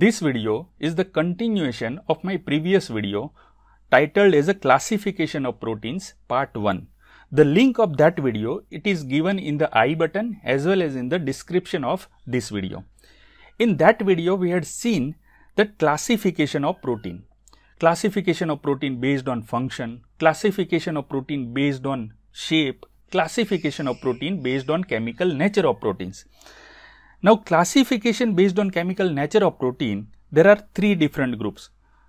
This video is the continuation of my previous video titled as a classification of proteins part 1. The link of that video it is given in the i button as well as in the description of this video. In that video we had seen the classification of protein. Classification of protein based on function, classification of protein based on shape, classification of protein based on chemical nature of proteins. Now classification based on chemical nature of protein, there are three different groups.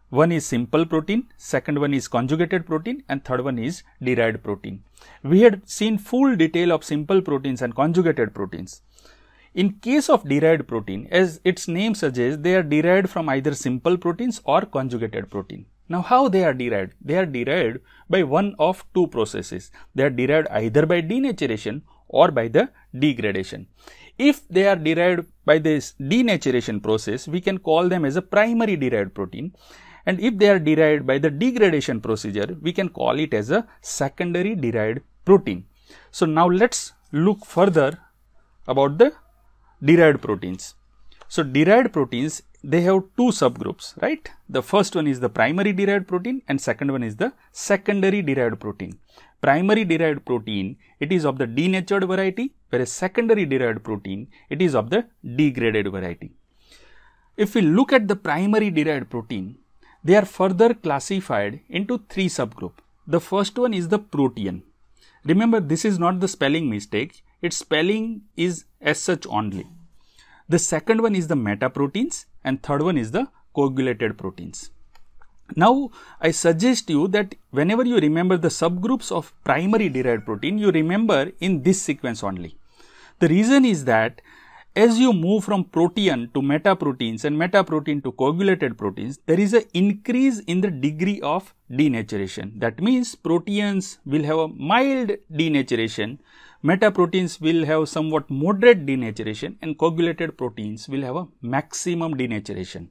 One is simple protein, second one is conjugated protein and third one is derived protein. We had seen full detail of simple proteins and conjugated proteins. In case of derived protein, as its name suggests, they are derived from either simple proteins or conjugated protein. Now, how they are derived? They are derived by one of two processes. They are derived either by denaturation or by the degradation. If they are derived by this denaturation process, we can call them as a primary derived protein and if they are derived by the degradation procedure, we can call it as a secondary derived protein. So, now let us look further about the derived proteins. So, derived proteins they have two subgroups right. The first one is the primary derived protean and second one is the secondary derived protein. Primary derived protein it is of the denatured variety whereas secondary derived protein it is of the degraded variety. If we look at the primary derived protein they are further classified into three subgroup. The first one is the protein. Remember this is not the spelling mistake, its spelling is as such only. The second one is the metaproteins and third one is the coagulated proteins. Now, I suggest you that whenever you remember the subgroups of primary derived protein, you remember in this sequence only. The reason is that as you move from protean to metaproteins and metaprotein to coagulated proteins, there is an increase in the degree of denaturation. That means proteans will have a mild denaturation, metaproteins will have somewhat moderate denaturation and coagulated proteans will have a maximum denaturation.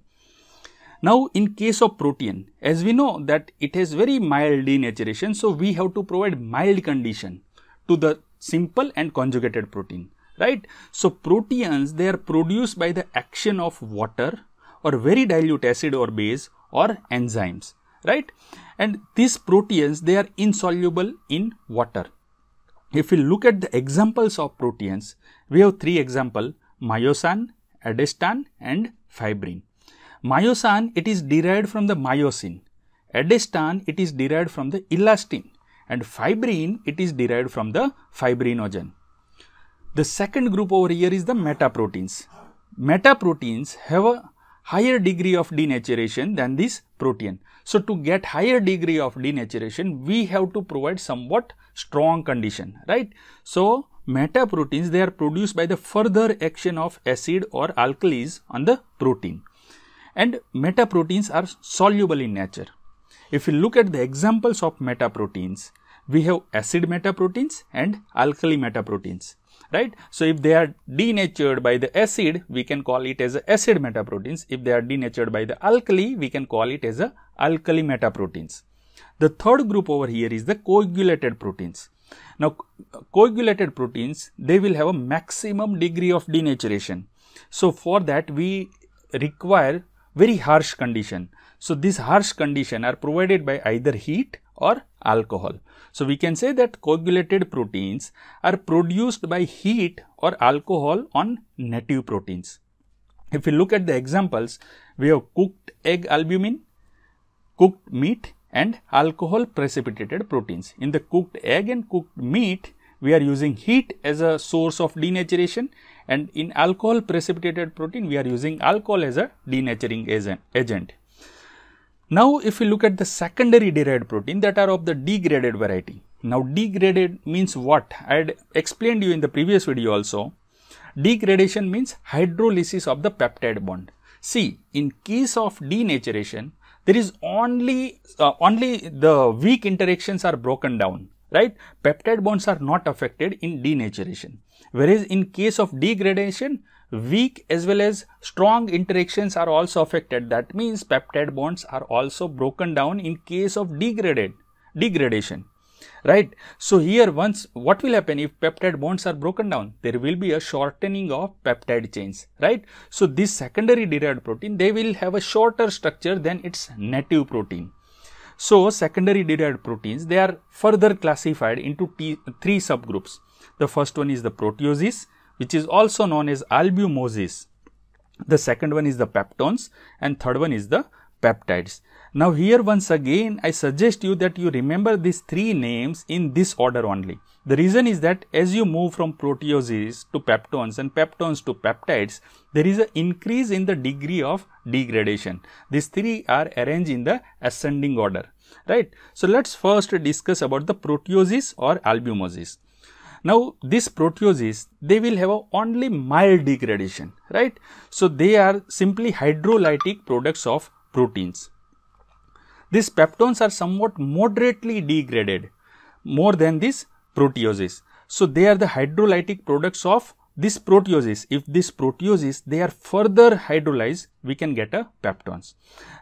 Now, in case of protean, as we know that it has very mild denaturation, so we have to provide mild condition to the simple and conjugated protein right. So, proteans they are produced by the action of water or very dilute acid or base or enzymes right and these proteins they are insoluble in water. If we look at the examples of proteans, we have three example myosan, edestan and fibrin. Myosan it is derived from the myosin, edestan it is derived from the elastin and fibrin it is derived from the fibrinogen. The second group over here is the metaproteins. Metaproteins have a higher degree of denaturation than this protean. So, to get higher degree of denaturation, we have to provide somewhat strong condition, right. So, metaproteins they are produced by the further action of acid or alkalis on the protein and metaproteins are soluble in nature. If we look at the examples of metaproteins, we have acid metaproteins and alkali metaproteins right. So, if they are denatured by the acid, we can call it as acid metaproteins. If they are denatured by the alkali, we can call it as a alkali metaproteins. The third group over here is the coagulated proteins. Now, coagulated proteins, they will have a maximum degree of denaturation. So, for that we require very harsh condition. So, these harsh condition are provided by either heat or alcohol. So, we can say that coagulated proteins are produced by heat or alcohol on native proteins. If we look at the examples, we have cooked egg albumin, cooked meat and alcohol precipitated proteins. In the cooked egg and cooked meat, we are using heat as a source of denaturation and in alcohol precipitated protein, we are using alcohol as a denaturing agent. Now, if we look at the secondary derived protein that are of the degraded variety. Now, degraded means what? I had explained you in the previous video also. Degradation means hydrolysis of the peptide bond. See, in case of denaturation, there is only uh, only the weak interactions are broken down, right? Peptide bonds are not affected in denaturation. Whereas in case of degradation, weak as well as strong interactions are also affected. That means peptide bonds are also broken down in case of degraded degradation. right. So, here once what will happen if peptide bonds are broken down? There will be a shortening of peptide chains, right. So, this secondary derived protein they will have a shorter structure than its native protein. So, secondary derived proteins they are further classified into three subgroups. The first one is the proteoses which is also known as albumoses. The second one is the peptones and third one is the peptides. Now here once again I suggest you that you remember these three names in this order only. The reason is that as you move from proteoses to peptones and peptones to peptides, there is an increase in the degree of degradation. These three are arranged in the ascending order, right. So, let us first discuss about the proteoses or albumoses. Now, this proteoses, they will have only mild degradation, right. So, they are simply hydrolytic products of proteins. These peptones are somewhat moderately degraded more than these proteoses. So, they are the hydrolytic products of this proteoses. If this proteoses, they are further hydrolyzed, we can get a peptones.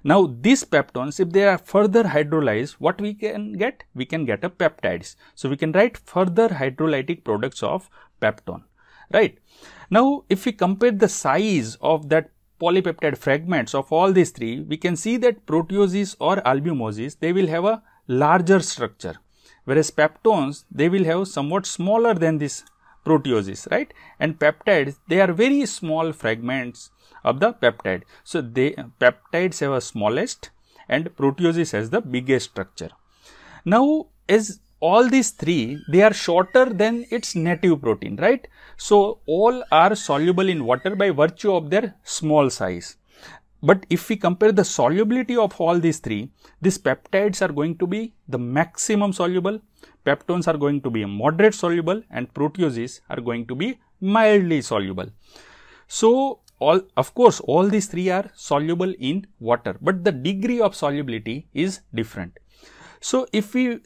Now, these peptones, if they are further hydrolyzed, what we can get? We can get a peptides. So, we can write further hydrolytic products of peptone, right? Now, if we compare the size of that polypeptide fragments of all these three, we can see that proteoses or albumoses, they will have a larger structure, whereas peptones, they will have somewhat smaller than this proteoses, right? And peptides, they are very small fragments of the peptide. So, they peptides have a smallest and proteoses has the biggest structure. Now, as all these three they are shorter than its native protein right so all are soluble in water by virtue of their small size but if we compare the solubility of all these three these peptides are going to be the maximum soluble peptones are going to be moderate soluble and proteoses are going to be mildly soluble so all of course all these three are soluble in water but the degree of solubility is different so if we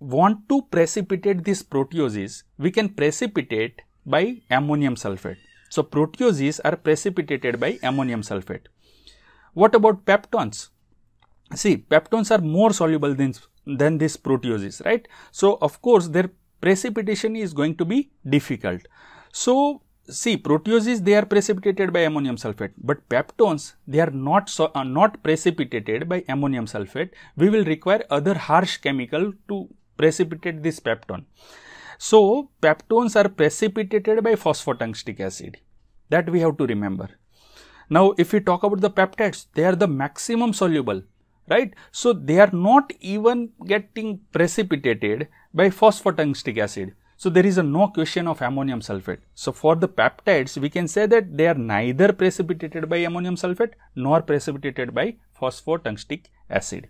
want to precipitate this proteoses, we can precipitate by ammonium sulfate. So, proteoses are precipitated by ammonium sulfate. What about peptones? See, peptones are more soluble than, than this proteoses, right? So, of course, their precipitation is going to be difficult. So, see proteoses they are precipitated by ammonium sulfate but peptones they are not so uh, not precipitated by ammonium sulfate we will require other harsh chemical to precipitate this peptone. So, peptones are precipitated by phosphotungstic acid that we have to remember. Now, if we talk about the peptides, they are the maximum soluble, right? So, they are not even getting precipitated by phosphotungstic acid. So, there is a no question of ammonium sulfate. So, for the peptides, we can say that they are neither precipitated by ammonium sulfate nor precipitated by phosphotungstic acid.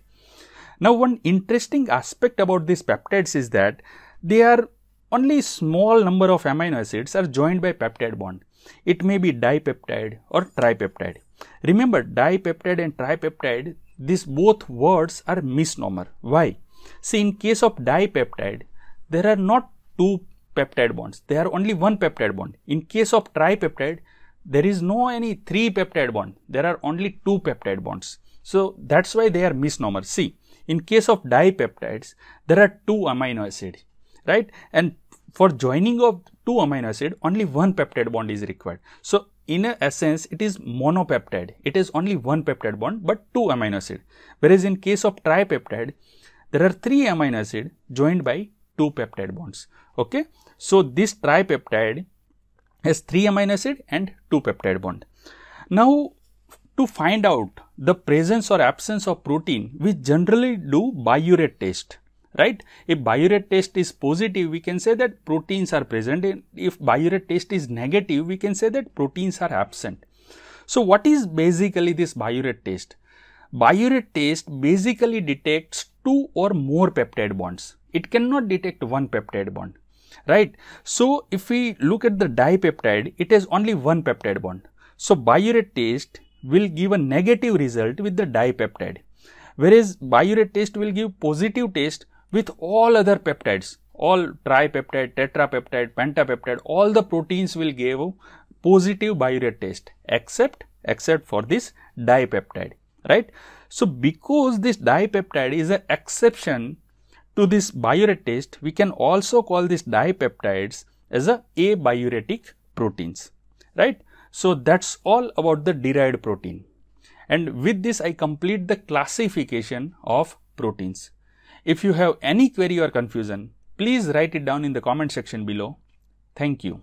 Now, one interesting aspect about these peptides is that they are only small number of amino acids are joined by peptide bond. It may be dipeptide or tripeptide. Remember dipeptide and tripeptide, these both words are misnomer. Why? See in case of dipeptide, there are not two peptide bonds. There are only one peptide bond. In case of tripeptide, there is no any three peptide bond. There are only two peptide bonds. So that's why they are misnomer. See, in case of dipeptides, there are two amino acids, right? And for joining of two amino acid, only one peptide bond is required. So, in a essence, it is monopeptide. It is only one peptide bond, but two amino acid. Whereas in case of tripeptide, there are three amino acid joined by two peptide bonds. Okay. So, this tripeptide has three amino acid and two peptide bond. Now, to find out the presence or absence of protein, we generally do biuret test, right? If biuret test is positive, we can say that proteins are present. If biuret test is negative, we can say that proteins are absent. So, what is basically this biuret test? Biuret test basically detects two or more peptide bonds. It cannot detect one peptide bond, right? So, if we look at the dipeptide, it has only one peptide bond. So, biuret test will give a negative result with the dipeptide, whereas biuret test will give positive test with all other peptides, all tripeptide, tetrapeptide, pentapeptide, all the proteins will give positive biuret test except except for this dipeptide, right. So, because this dipeptide is an exception to this biuret test, we can also call these dipeptides as a abiuretic proteins, right. So, that is all about the derived protein and with this I complete the classification of proteins. If you have any query or confusion, please write it down in the comment section below. Thank you.